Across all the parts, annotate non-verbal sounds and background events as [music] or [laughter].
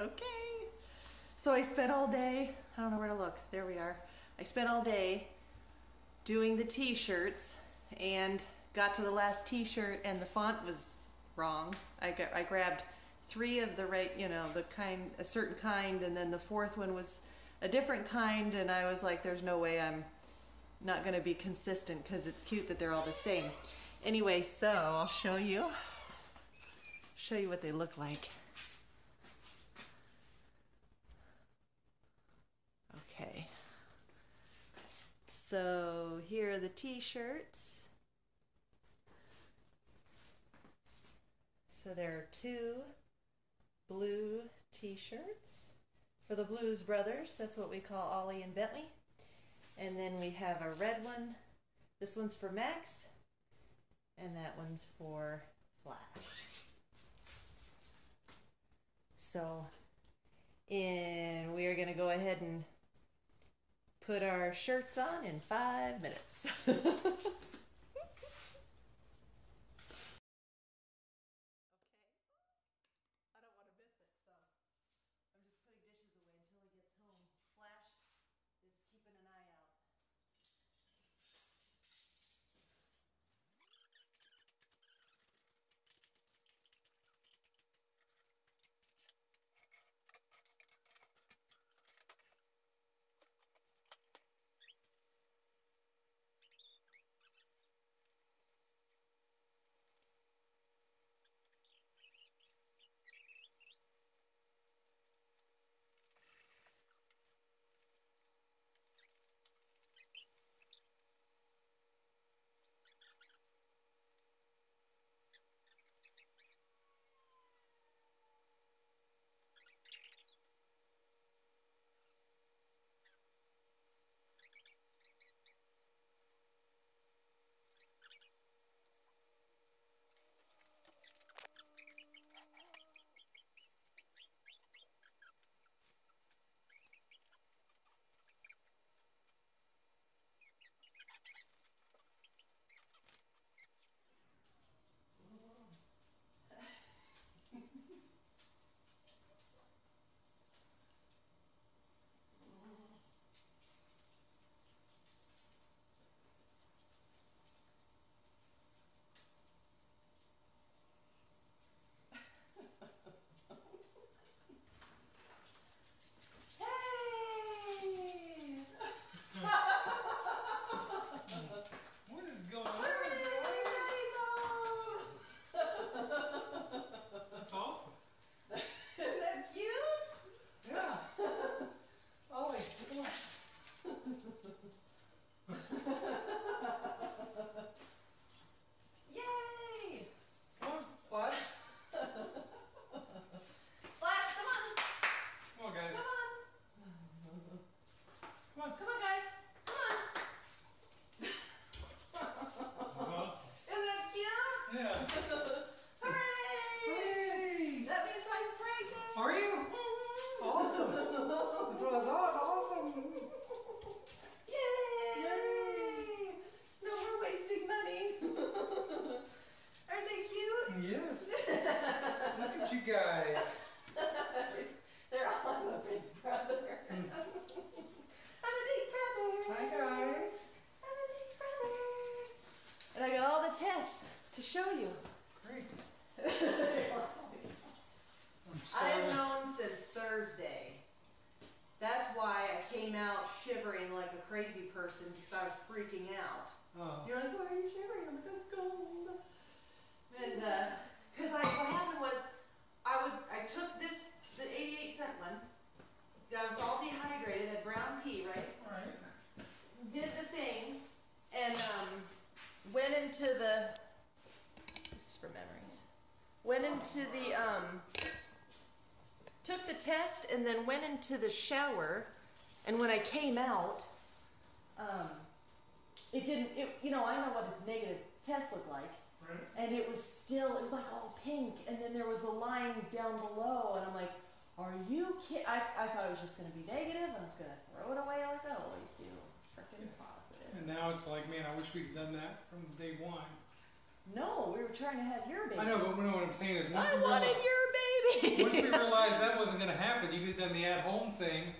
Okay. So I spent all day, I don't know where to look. There we are. I spent all day doing the t-shirts and got to the last t-shirt and the font was wrong. I got, I grabbed three of the right, you know, the kind, a certain kind, and then the fourth one was a different kind, and I was like, there's no way I'm not going to be consistent because it's cute that they're all the same. Anyway, so I'll show you, show you what they look like. Okay. So here are the t-shirts. So there are two blue t-shirts for the Blues Brothers. That's what we call Ollie and Bentley. And then we have a red one. This one's for Max. And that one's for Flash. So, and we are going to go ahead and put our shirts on in five minutes. [laughs] Awesome. That's what I thought. Awesome. Yay! No more wasting money. Aren't they cute? Yes. Look at you guys. They're all I'm a big brother. I'm a big brother. Hi, guys. I'm a big brother. And I got all the tests to show you. Great. I'm I've starving. known since Thursday. That's why I came out shivering like a crazy person because I was freaking out. Oh. You're like, why are you shivering? I'm like, I'm cold. And because I, what happened was, I was, I took this, the 88 cent one. I was all dehydrated, had brown pea, right? Right. Did the thing, and um, went into the. This is for memories. Went into the um. Took the test and then went into the shower, and when I came out, um, it didn't. It, you know, I know what a negative test looked like Right. and it was still it was like all pink and then there was a line down below and i'm like are you kidding I, I thought it was just going to be negative and i was going to throw it away like i always do freaking positive. positive And now it's like, man, I wish we'd done that from day one. no we were trying to have your baby I know, but you know what I'm saying is, once i we wanted your baby Once we realized [laughs] that wasn't going to happen, you could have done the at-home thing.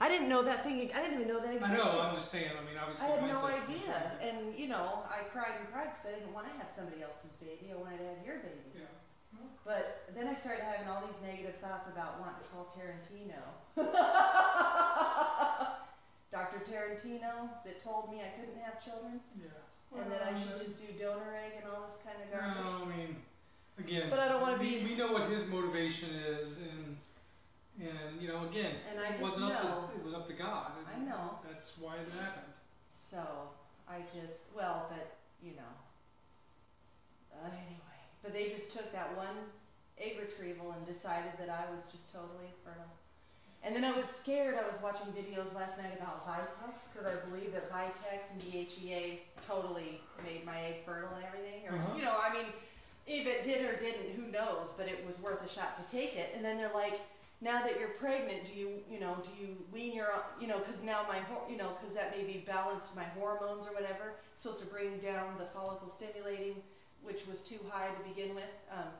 I didn't know that thing. I didn't even know that existed. I know. I'm just saying. I mean, obviously, I had no idea, and you know, I cried and cried because I didn't want to have somebody else's baby. I wanted to have your baby. Yeah. But then I started having all these negative thoughts about wanting to call Tarantino. [laughs] Dr. Tarantino that told me I couldn't have children Yeah. and that I should just do donor egg and all this kind of garbage. No. I mean, again. But I don't wanna be- We know what his motivation is, and and you know, again, And I it just wasn't up to it was up to God. and I know. That's why it happened. So I just, well, but you know. Uh, anyway, but they just took that one egg retrieval and decided that I was just totally fertile. And then I was scared. I was watching videos last night about Vitex because I believe that Vitex and DHEA totally made my egg fertile and everything. Or Uh-huh. you know, I mean, if it did or didn't, who knows? But it was worth a shot to take it. And then they're like, now that you're pregnant, do you, you know, do you wean your, you know, because now my, you know, because that maybe balanced my hormones or whatever. It's supposed to bring down the follicle stimulating, which was too high to begin with. Um,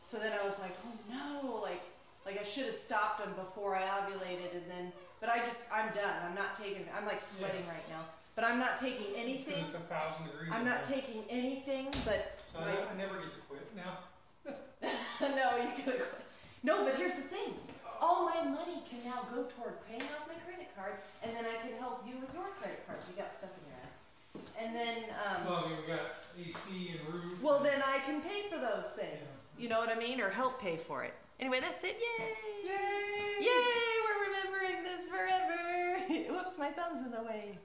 so then I was like, oh no, like, like I should have stopped them before I ovulated, and then, but I just, I'm done. I'm not taking. I'm like sweating right now, but I'm not taking anything. it's a thousand degrees. I'm not there. taking anything but So like, I, I never get to quit now. [laughs] [laughs] no, you could have quit. No, but here's the thing. All my money can now go toward paying off my credit card, and then I can help you with your credit card. You got stuff in your ass. And then, um, Well, I mean, we got AC and roof. well, then I can pay for those things. You know what I mean? Or help pay for it. Anyway, that's it. Yay! Yay! Yay! We're remembering this forever. [laughs] Whoops, my thumb's in the way.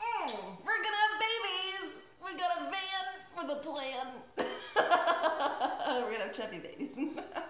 Oh, we're gonna have babies. We got a van for the plan. [laughs] we're gonna have chubby babies. [laughs]